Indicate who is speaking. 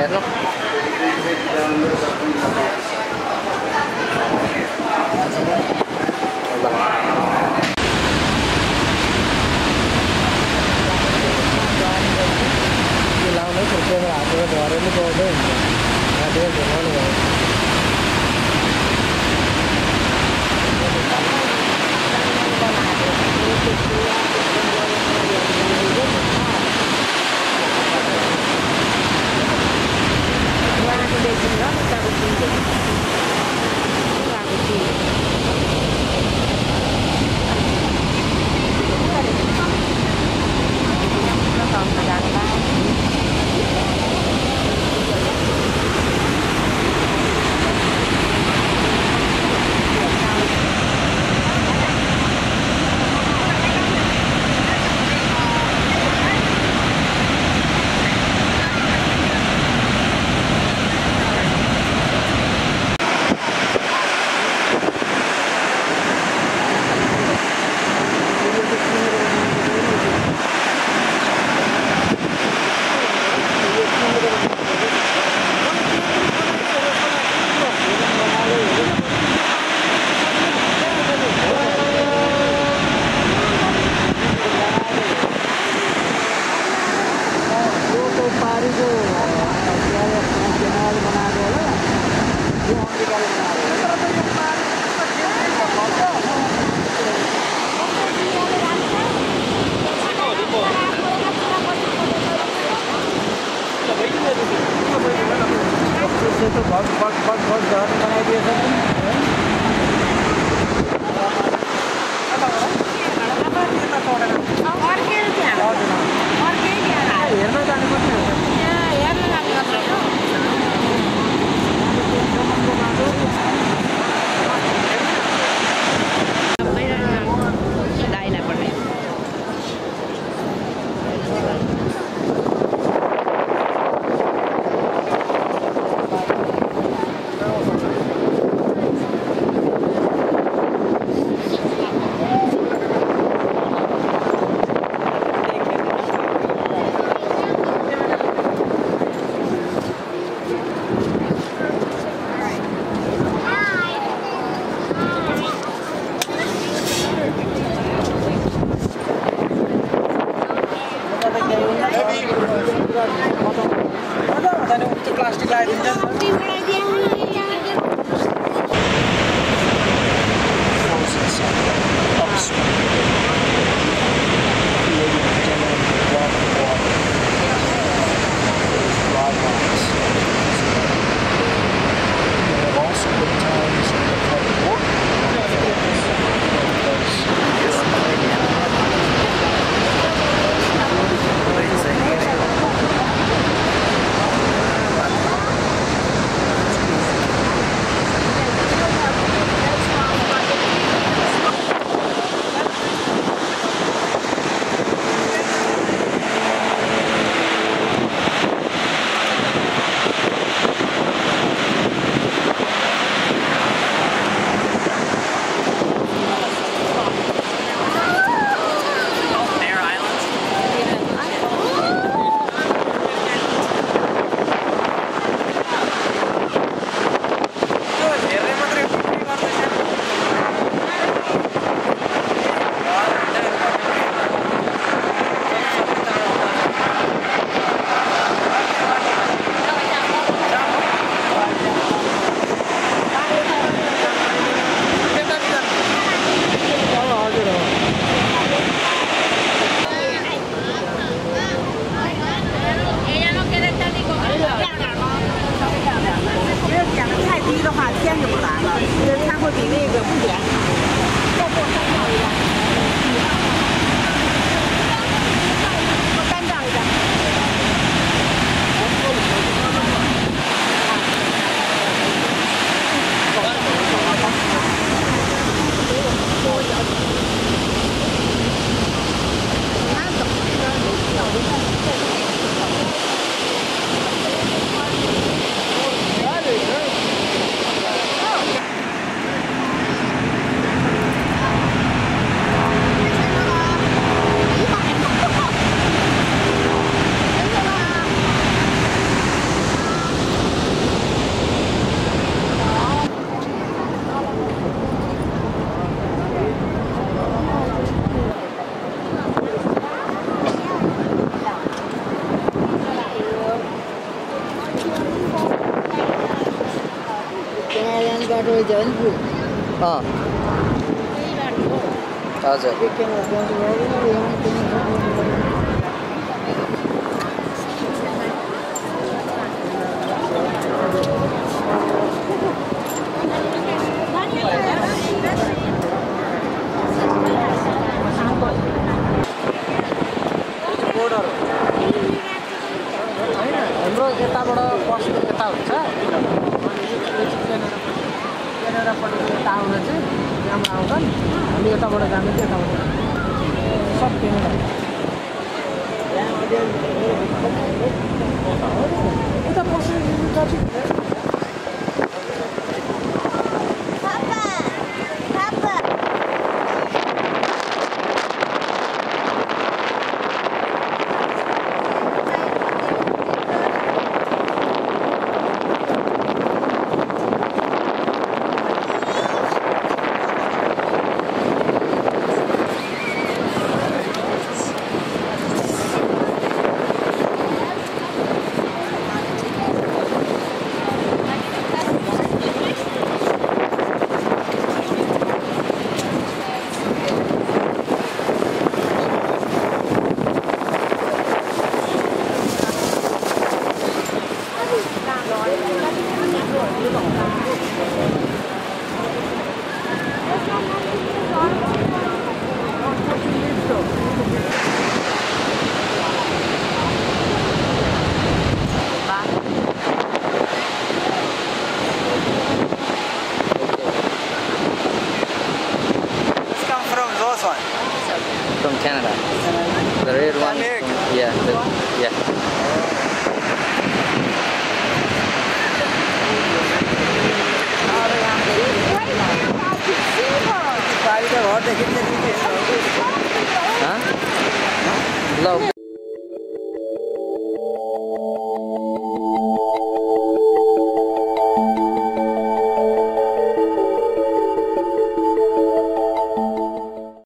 Speaker 1: ayan no?
Speaker 2: dan ook de plastic leiding.
Speaker 1: हजुर के
Speaker 2: Utan boşuna yürüyün.
Speaker 1: Hả? Lâu.